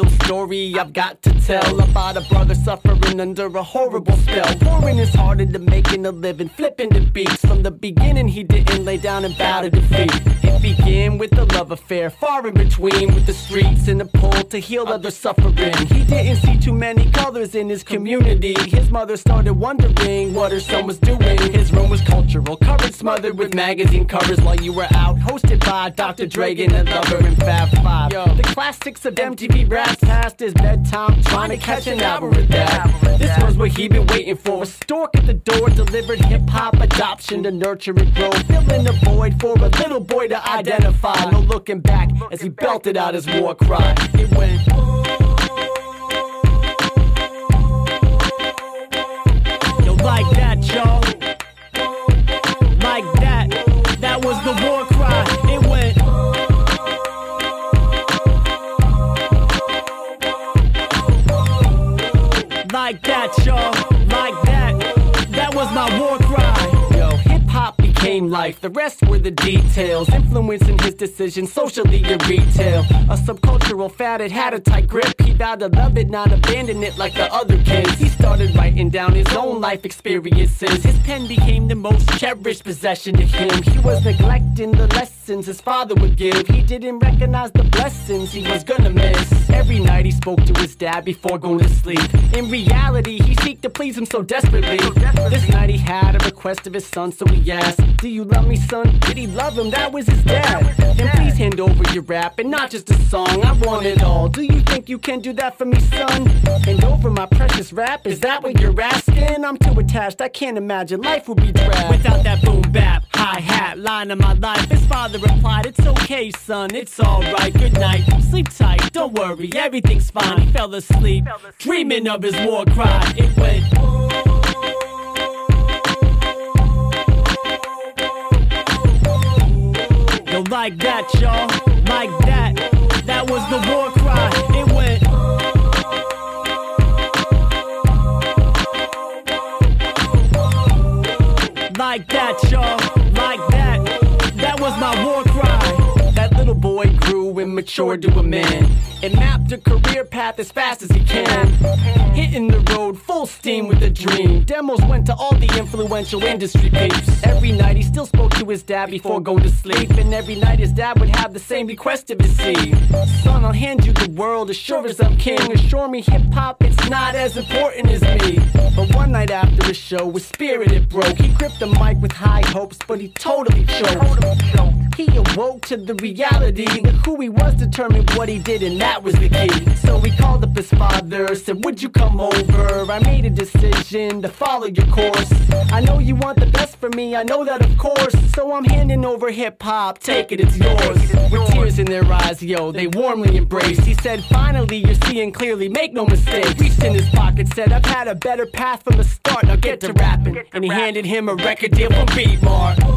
I've got to tell about a brother suffering under a horrible spell. Pouring his heart into making a living, flipping the beats. From the beginning, he didn't lay down and bow to defeat. It began with a love affair, far in between with the streets and the pull to heal other suffering. He didn't see too many colors in his community. His mother started wondering what her son was doing. His room was cultural, covered, smothered with magazine covers while you were out. Hosted by Dr. Dre and Ed Lover and Fab Five. Yo, the classics of MTV raps past his bedtime, trying to catch an hour of that. This was what he been waiting for. A stork at the door delivered hip hop adoption to nurture and grow, filling the void for a little boy to identify. No looking back as he belted out his war cry. It went. Like that. That was my war cry. Became life. The rest were the details, influencing his decisions socially and retail. A subcultural fad, it had a tight grip. He vowed to love it, not abandon it like the other kids. He started writing down his own life experiences. His pen became the most cherished possession to him. He was neglecting the lessons his father would give. He didn't recognize the blessings he was gonna miss. Every night he spoke to his dad before going to sleep. In reality, he seeked to please him so desperately. This night he had a request of his son, so he asked, Do you love me, son? Did he love him? That was his dad. Then please hand over your rap and not just a song. I want it all. Do you think you can do that for me, son? Hand over my precious rap? Is that what you're asking? I'm too attached, I can't imagine life would be drab without that boom bap, hi hat, line of my life. His father replied, It's okay, son, it's alright. Good night, sleep tight, don't worry, everything's fine. He fell asleep, dreaming of his war cry. It went. Like that, y'all, like that. That was the war and to a man and mapped a career path as fast as he can. Hitting the road full steam with a dream. Demos went to all the influential industry peeps. Every night he still spoke to his dad before going to sleep. And every night his dad would have the same request of his. Son, I'll hand you the world as sure as I'm king. Assure me hip hop, it's not as important as me. But one night after the show, his spirit it broke. He gripped the mic with high hopes, but he totally choked. He awoke to the reality that who he was determined what he did, and that was the key. So he called up his father, said, Would you come over? I made a decision to follow your course. I know you want the best for me, I know that of course. So I'm handing over hip hop, take it, it's yours. With tears in their eyes, yo, they warmly embraced. He said, Finally, you're seeing clearly, make no mistake. Reached in his pocket, said, I've had a better path from the start, now get to rapping. And he handed him a record deal from Beatmart.